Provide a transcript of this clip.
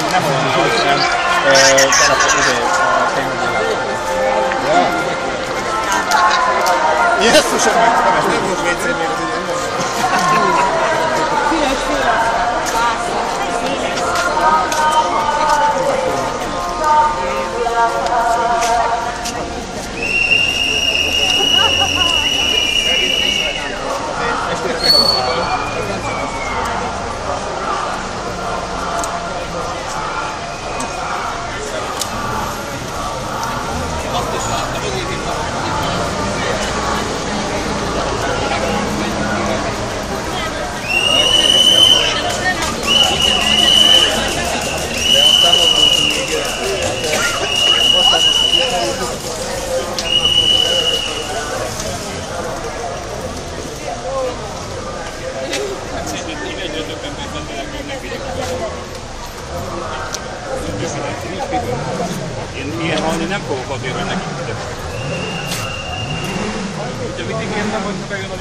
nem, nem olyan zsúly, hanem belakott ide a izé, tenyőzőre. Jézusom, nem volt WC még az idő. パスでした。Én ilyen halni nem fogok azért, hogy nekik. Hogyha mindig ilyen nem, hogy bejön a